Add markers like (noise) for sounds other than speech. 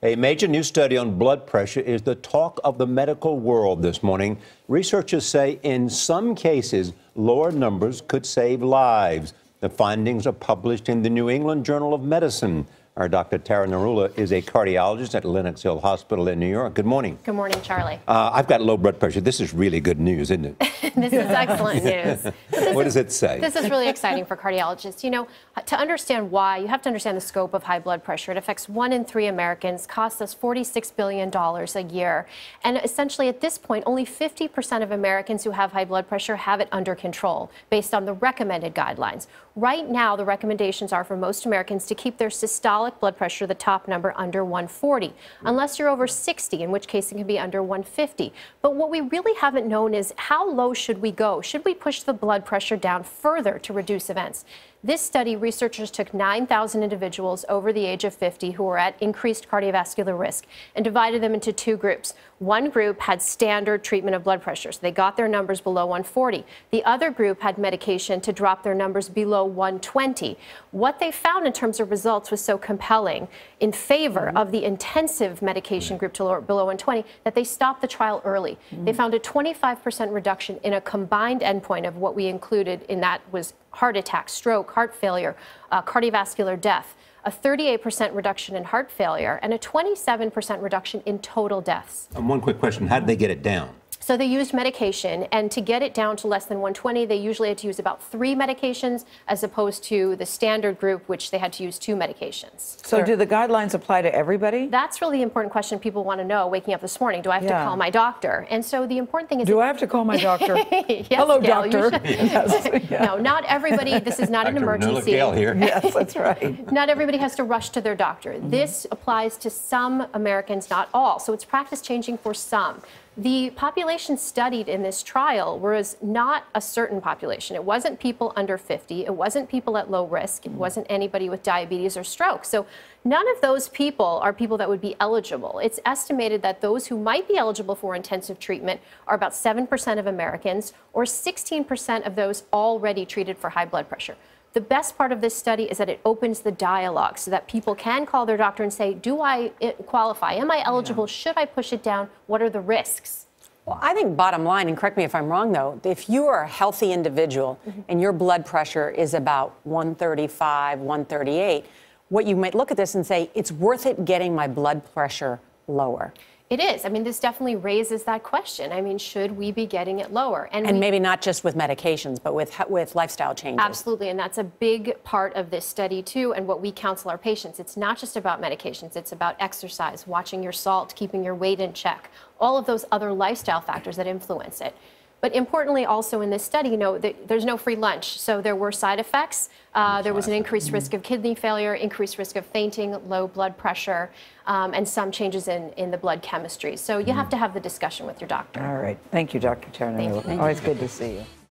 A major new study on blood pressure is the talk of the medical world this morning. Researchers say in some cases, lower numbers could save lives. The findings are published in the New England Journal of Medicine. Our Dr. Tara Narula is a cardiologist at Lenox Hill Hospital in New York. Good morning. Good morning, Charlie. Uh, I've got low blood pressure. This is really good news, isn't it? (laughs) this is excellent news. (laughs) what does it say? This is really exciting for cardiologists. You know, to understand why, you have to understand the scope of high blood pressure. It affects one in three Americans, costs us $46 billion a year. And essentially, at this point, only 50% of Americans who have high blood pressure have it under control based on the recommended guidelines. Right now, the recommendations are for most Americans to keep their systolic blood pressure, the top number, under 140, unless you're over 60, in which case it can be under 150. But what we really haven't known is how low should we go? Should we push the blood pressure down further to reduce events? This study, researchers took 9,000 individuals over the age of 50 who were at increased cardiovascular risk and divided them into two groups. One group had standard treatment of blood pressure, so they got their numbers below 140. The other group had medication to drop their numbers below 120. What they found in terms of results was so compelling in favor mm -hmm. of the intensive medication group to lower, below 120 that they stopped the trial early. Mm -hmm. They found a 25% reduction in a combined endpoint of what we included in that was heart attack, stroke, heart failure, uh, cardiovascular death, a 38% reduction in heart failure, and a 27% reduction in total deaths. And one quick question how did they get it down? So they used medication, and to get it down to less than 120, they usually had to use about three medications, as opposed to the standard group, which they had to use two medications. So, do the guidelines apply to everybody? That's really the important question people want to know. Waking up this morning, do I have yeah. to call my doctor? And so the important thing is, do I have to call my (laughs) doctor? yes, Hello, Gail, doctor. (laughs) yes. yeah. No, not everybody. This is not an emergency. Gail here. (laughs) yes, that's right. Not everybody has to rush to their doctor. Mm -hmm. This applies to some Americans, not all. So it's practice changing for some. The population studied in this trial was not a certain population. It wasn't people under 50. It wasn't people at low risk. It mm. wasn't anybody with diabetes or stroke. So none of those people are people that would be eligible. It's estimated that those who might be eligible for intensive treatment are about 7% of Americans or 16% of those already treated for high blood pressure. The best part of this study is that it opens the dialogue so that people can call their doctor and say, Do I eh, qualify? Am I eligible? Yeah. Should I push it down? What are the risks? Well, I think bottom line, and correct me if I'm wrong though, if you are a healthy individual mm -hmm. and your blood pressure is about 135, 138, what you might look at this and say, it's worth it getting my blood pressure lower. It is. I mean, this definitely raises that question. I mean, should we be getting it lower? And, and we, maybe not just with medications, but with with lifestyle changes. Absolutely, and that's a big part of this study too. And what we counsel our patients, it's not just about medications. It's about exercise, watching your salt, keeping your weight in check, all of those other lifestyle factors that influence it. But importantly, also in this study, you know, there's no free lunch. So there were side effects. Uh, there was an increased risk of kidney failure, increased risk of fainting, low blood pressure, um, and some changes in, in the blood chemistry. So you have mm-hmm. to have the discussion with your doctor. All right. Thank you, Dr. Turner. Always good to see you.